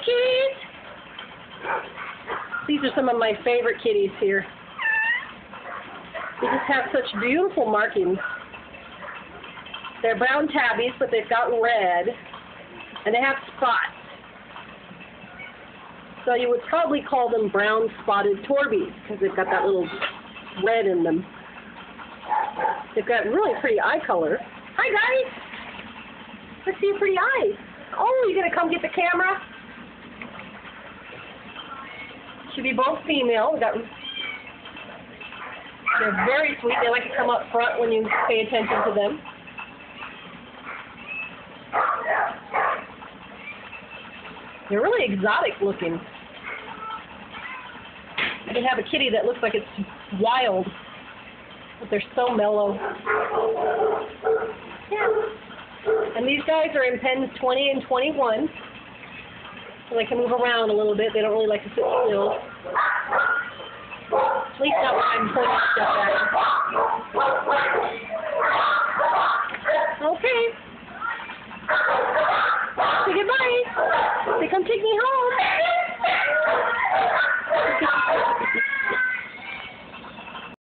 kitties. These are some of my favorite kitties here. They just have such beautiful markings. They're brown tabbies, but they've got red, and they have spots. So you would probably call them brown spotted Torbies because they've got that little red in them. They've got really pretty eye color. Hi guys! Let's see your pretty eyes. Oh, you gonna come get the camera? Should be both female. We got they're very sweet. They like to come up front when you pay attention to them. They're really exotic looking. I can have a kitty that looks like it's wild, but they're so mellow. Yeah. And these guys are in pens 20 and 21. So they can move around a little bit. They don't really like to sit still. Stuff. Okay. Say goodbye. Say come take me home.